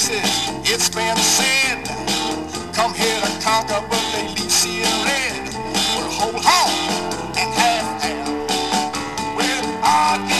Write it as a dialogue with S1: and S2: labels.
S1: places it's been said, come here to conquer, but they leave seeing red. Well, hold on and half half. Well, I